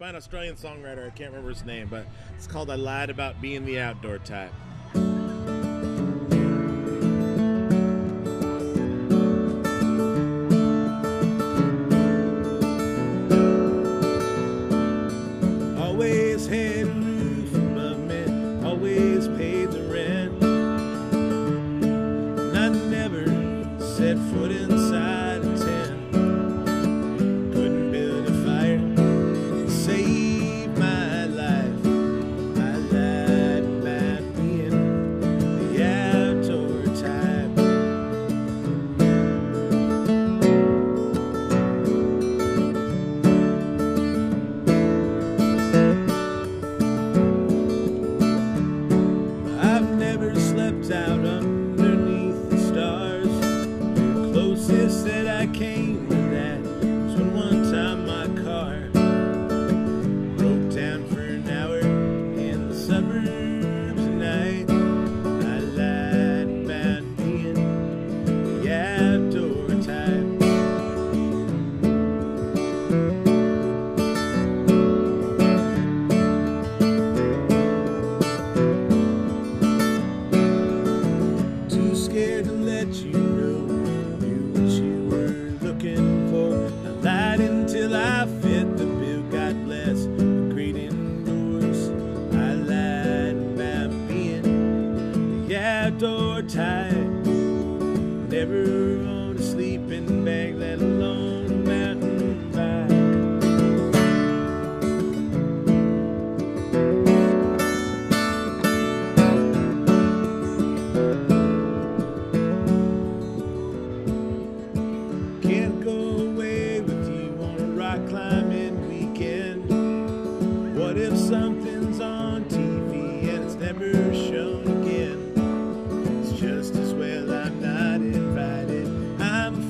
by an Australian songwriter. I can't remember his name, but it's called "I Lied About Being the Outdoor Type." I came to that when one time my car broke down for an hour in the suburbs at night. I lied about being the outdoor type. Too scared to let you know being the outdoor type. Never owned a sleeping bag, let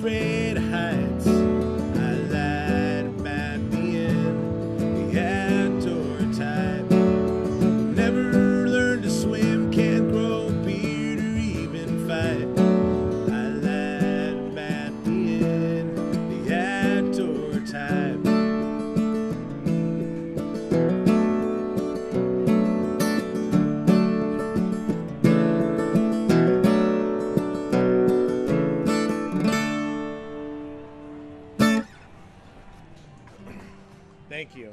afraid Thank you.